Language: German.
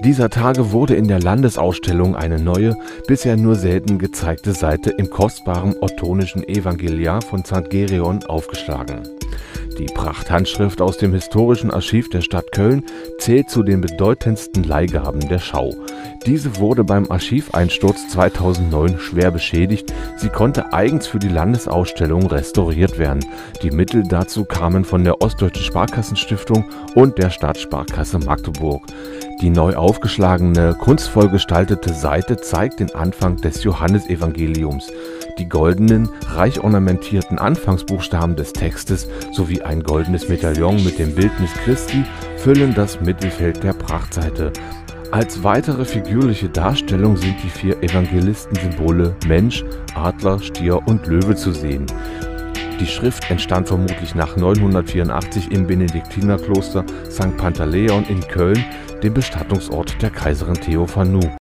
Dieser Tage wurde in der Landesausstellung eine neue, bisher nur selten gezeigte Seite im kostbaren ottonischen Evangeliar von St. Gereon aufgeschlagen. Die Prachthandschrift aus dem Historischen Archiv der Stadt Köln zählt zu den bedeutendsten Leihgaben der Schau. Diese wurde beim Archiveinsturz 2009 schwer beschädigt, sie konnte eigens für die Landesausstellung restauriert werden. Die Mittel dazu kamen von der Ostdeutschen Sparkassenstiftung und der Stadtsparkasse Magdeburg. Die neu aufgeschlagene, kunstvoll gestaltete Seite zeigt den Anfang des Johannesevangeliums. Die goldenen, reich ornamentierten Anfangsbuchstaben des Textes sowie ein goldenes Medaillon mit dem Bildnis Christi füllen das Mittelfeld der Prachtseite. Als weitere figürliche Darstellung sind die vier Evangelistensymbole Mensch, Adler, Stier und Löwe zu sehen. Die Schrift entstand vermutlich nach 984 im Benediktinerkloster St. Pantaleon in Köln, dem Bestattungsort der Kaiserin Theophanu